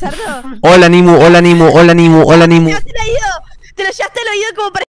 Lizardo? Hola Nimu, hola Nimu, hola Nimu, hola Nimu. Te lo llevaste al oído, te lo llevaste al oído como para